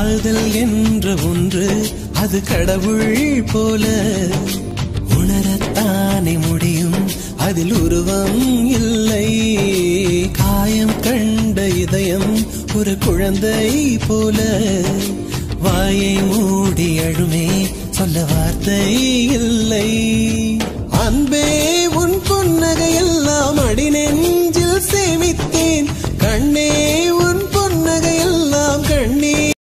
வாழ்தல் என்ற ஒன்று அது கடவுள் போல. உணரத்தானே முடியும் அதில் உருவம் இல்லை. காயம் கண்ட இதயம் ஒரு குழந்தை போல. வாயை மூடி அழுமே சொல்ல வார்த்தை இல்லை. அன்பே